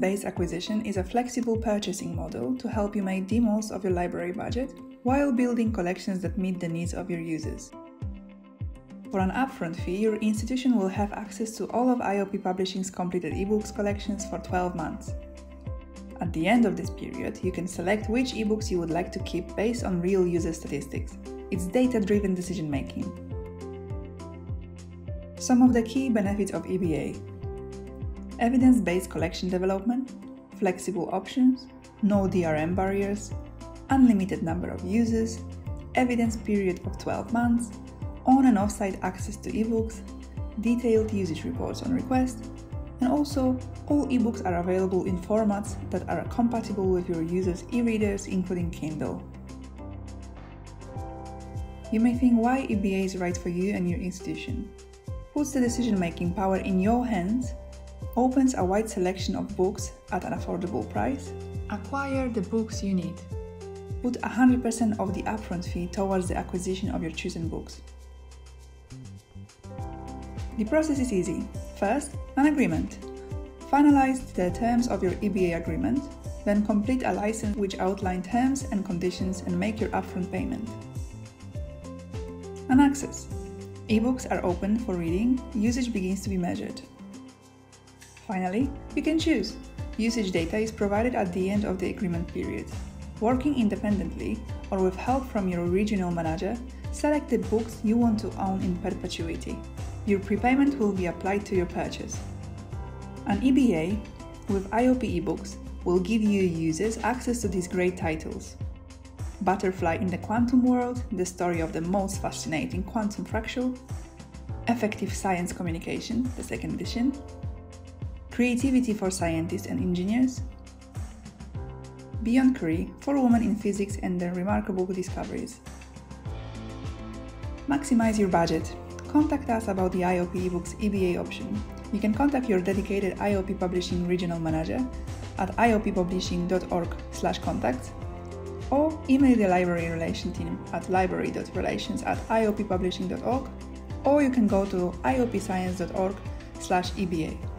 based acquisition is a flexible purchasing model to help you make the most of your library budget while building collections that meet the needs of your users. For an upfront fee, your institution will have access to all of IOP Publishing's completed ebooks collections for 12 months. At the end of this period, you can select which ebooks you would like to keep based on real user statistics. It's data driven decision making. Some of the key benefits of EBA evidence based collection development, flexible options, no DRM barriers, unlimited number of users, evidence period of 12 months, on and off-site access to ebooks, detailed usage reports on request, and also all ebooks are available in formats that are compatible with your users' e-readers including Kindle. You may think why EBA is right for you and your institution. Puts the decision-making power in your hands, opens a wide selection of books at an affordable price, acquire the books you need. Put 100% of the upfront fee towards the acquisition of your chosen books. The process is easy. First, an agreement. Finalize the terms of your EBA agreement, then complete a license which outline terms and conditions and make your upfront payment. An access. Ebooks are open for reading, usage begins to be measured. Finally, you can choose. Usage data is provided at the end of the agreement period. Working independently or with help from your regional manager, select the books you want to own in perpetuity. Your prepayment will be applied to your purchase. An EBA with IOP ebooks will give you users access to these great titles. Butterfly in the Quantum World, the story of the most fascinating quantum fractal, Effective Science Communication, the second edition, Creativity for Scientists and Engineers, Beyond Curie Four Women in Physics and Their Remarkable Discoveries. Maximize your budget. Contact us about the IOP eBooks EBA option. You can contact your dedicated IOP Publishing Regional Manager at ioppublishing.org/contact or email the library relation team at library.relations at ioppublishing.org or you can go to iopscience.org/eba.